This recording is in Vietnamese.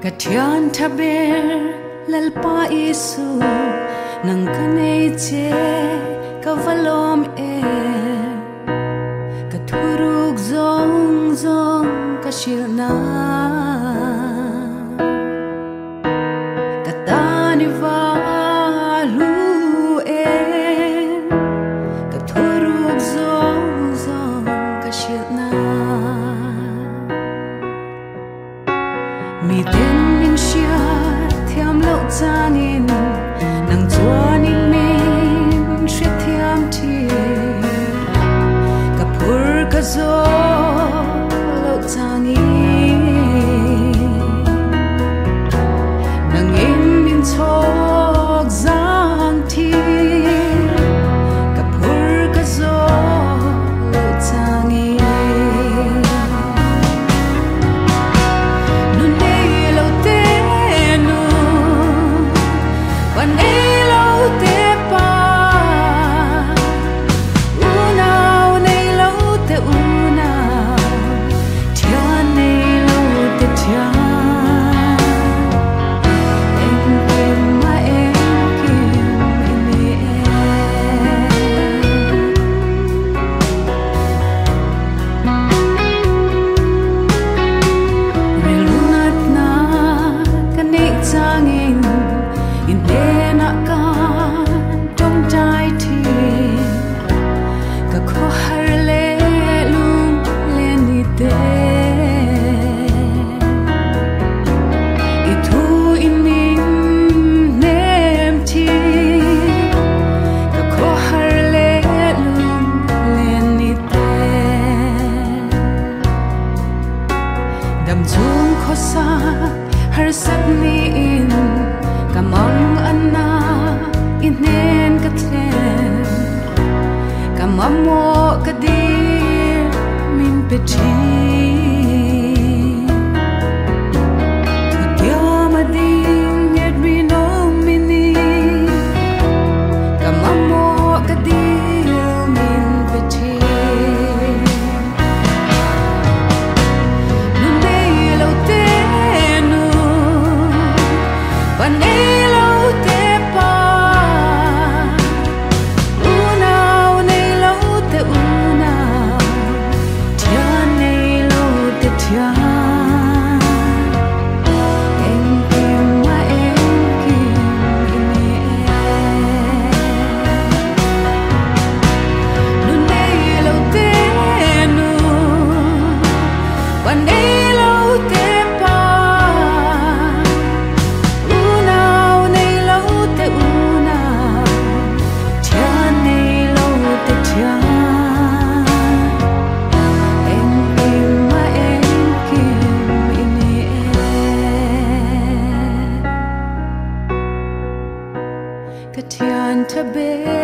Katian taber lalpa isu nang kanay che kavalom eh mi tên mình xia thêm lậu ra nhìn nàng chúa nín sa har sat ni in kamong anna inen katlen kamamo kadir min petit your to be.